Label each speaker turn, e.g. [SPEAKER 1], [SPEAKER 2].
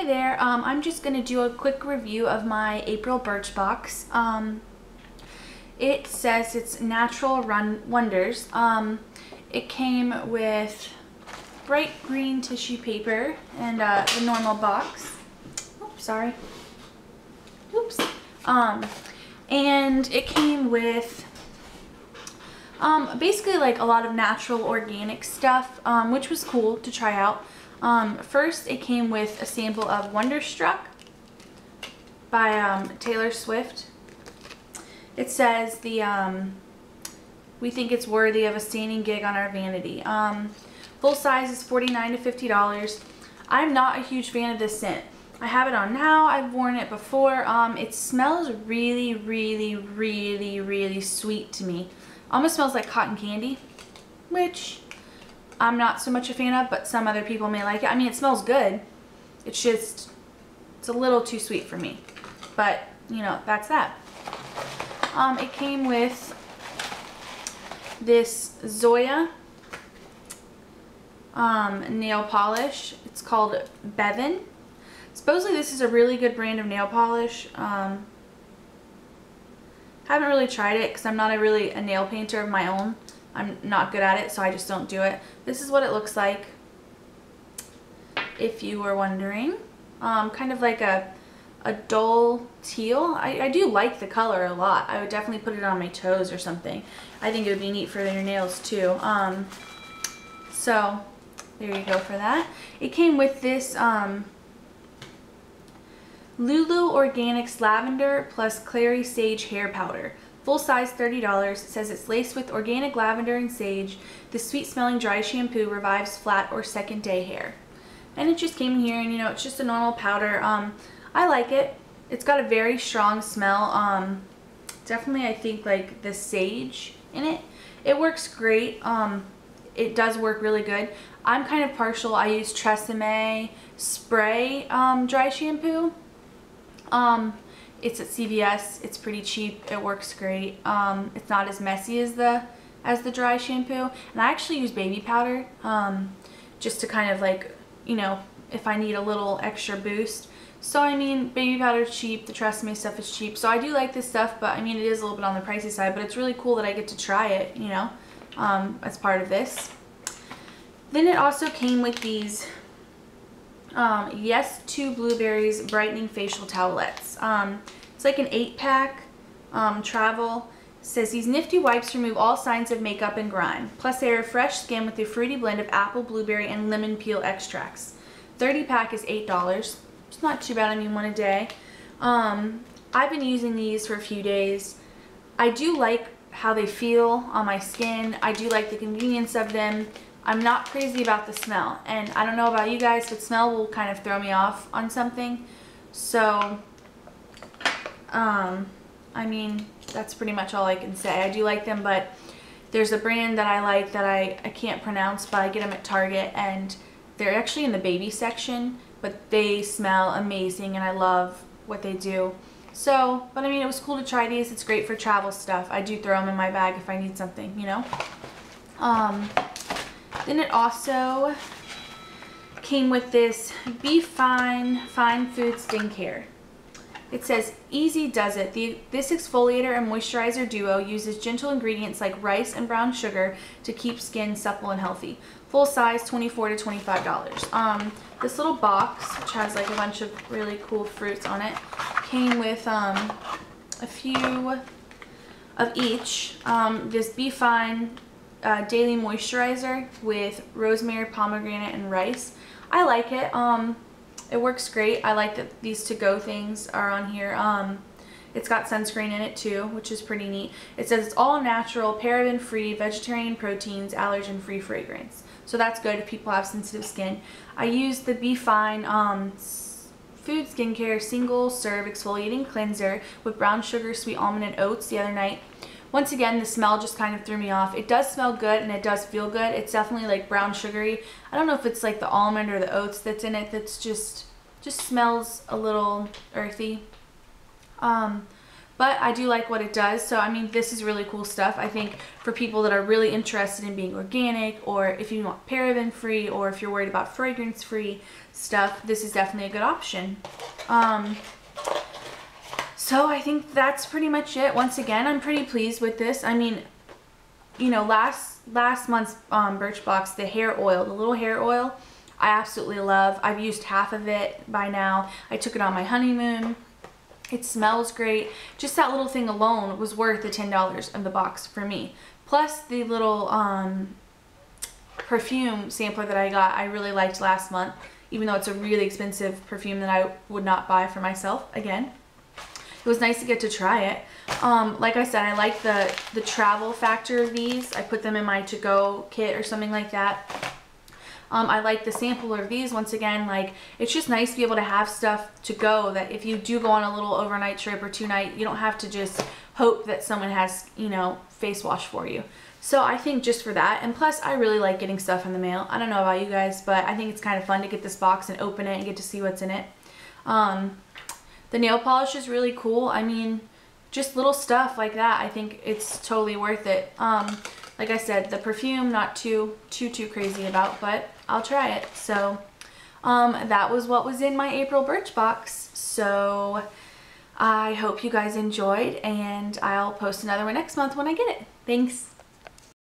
[SPEAKER 1] Hi there, um, I'm just going to do a quick review of my April Birchbox. Um, it says it's Natural Run Wonders. Um, it came with bright green tissue paper and uh, the normal box. Oops, sorry. Oops. Um, and it came with um, basically like a lot of natural organic stuff, um, which was cool to try out. Um, first, it came with a sample of Wonderstruck by um, Taylor Swift. It says the um, we think it's worthy of a standing gig on our vanity. Um, full size is 49 to $50. I'm not a huge fan of this scent. I have it on now. I've worn it before. Um, it smells really, really, really, really sweet to me. Almost smells like cotton candy, which I'm not so much a fan of, but some other people may like it. I mean, it smells good. It's just, it's a little too sweet for me. But, you know, that's that. Um, it came with this Zoya um, nail polish. It's called Bevin. Supposedly this is a really good brand of nail polish. Um, haven't really tried it because I'm not a really a nail painter of my own. I'm not good at it, so I just don't do it. This is what it looks like, if you were wondering. Um, kind of like a, a dull teal. I, I do like the color a lot. I would definitely put it on my toes or something. I think it would be neat for your nails too. Um, so, there you go for that. It came with this um, Lulu Organics Lavender plus Clary Sage Hair Powder. Full size $30. It says it's laced with organic lavender and sage. The sweet smelling dry shampoo revives flat or second day hair. And it just came in here and you know it's just a normal powder. Um, I like it. It's got a very strong smell. Um, definitely I think like the sage in it. It works great. Um, it does work really good. I'm kind of partial. I use Tresemme spray um, dry shampoo. Um, it's at CVS. It's pretty cheap. It works great. Um, it's not as messy as the as the dry shampoo. And I actually use baby powder um, just to kind of like, you know, if I need a little extra boost. So I mean, baby powder is cheap. The Tresemme stuff is cheap. So I do like this stuff, but I mean, it is a little bit on the pricey side. But it's really cool that I get to try it, you know, um, as part of this. Then it also came with these um, Yes to Blueberries Brightening Facial Towelettes. Um, it's like an eight pack um, travel. It says these nifty wipes remove all signs of makeup and grime. Plus they refresh skin with a fruity blend of apple, blueberry, and lemon peel extracts. 30 pack is $8. It's not too bad. I mean, one a day. Um, I've been using these for a few days. I do like how they feel on my skin. I do like the convenience of them. I'm not crazy about the smell. And I don't know about you guys, but smell will kind of throw me off on something. So, um, I mean, that's pretty much all I can say. I do like them, but there's a brand that I like that I, I can't pronounce, but I get them at Target. And they're actually in the baby section, but they smell amazing and I love what they do. So, but I mean, it was cool to try these. It's great for travel stuff. I do throw them in my bag if I need something, you know? Um, then it also came with this Be Fine Fine Food Skincare. It says, easy does it. The, this exfoliator and moisturizer duo uses gentle ingredients like rice and brown sugar to keep skin supple and healthy. Full size, 24 to $25. Um, this little box, which has like a bunch of really cool fruits on it, came with um, a few of each. Um, this Be Fine uh, daily moisturizer with rosemary, pomegranate, and rice. I like it. Um, it works great. I like that these to-go things are on here. Um, it's got sunscreen in it too, which is pretty neat. It says it's all natural, paraben-free, vegetarian proteins, allergen-free fragrance. So that's good if people have sensitive skin. I use the Be Fine um, Food Skincare Single Serve Exfoliating Cleanser with brown sugar, sweet almond, and oats the other night. Once again, the smell just kind of threw me off. It does smell good and it does feel good. It's definitely like brown sugary. I don't know if it's like the almond or the oats that's in it that's just, just smells a little earthy. Um, but I do like what it does. So, I mean, this is really cool stuff. I think for people that are really interested in being organic or if you want paraben free or if you're worried about fragrance free stuff, this is definitely a good option. Um, so I think that's pretty much it. Once again, I'm pretty pleased with this. I mean, you know, last last month's um, Birchbox, the hair oil, the little hair oil, I absolutely love. I've used half of it by now. I took it on my honeymoon. It smells great. Just that little thing alone was worth the $10 of the box for me. Plus the little um, perfume sampler that I got I really liked last month. Even though it's a really expensive perfume that I would not buy for myself again. It was nice to get to try it. Um, like I said, I like the, the travel factor of these. I put them in my to-go kit or something like that. Um, I like the sampler of these. Once again, like it's just nice to be able to have stuff to go that if you do go on a little overnight trip or two night, you don't have to just hope that someone has, you know, face wash for you. So I think just for that, and plus I really like getting stuff in the mail. I don't know about you guys, but I think it's kind of fun to get this box and open it and get to see what's in it. Um, the nail polish is really cool. I mean, just little stuff like that. I think it's totally worth it. Um, like I said, the perfume, not too, too, too crazy about, but I'll try it. So um, that was what was in my April Birchbox. So I hope you guys enjoyed and I'll post another one next month when I get it. Thanks.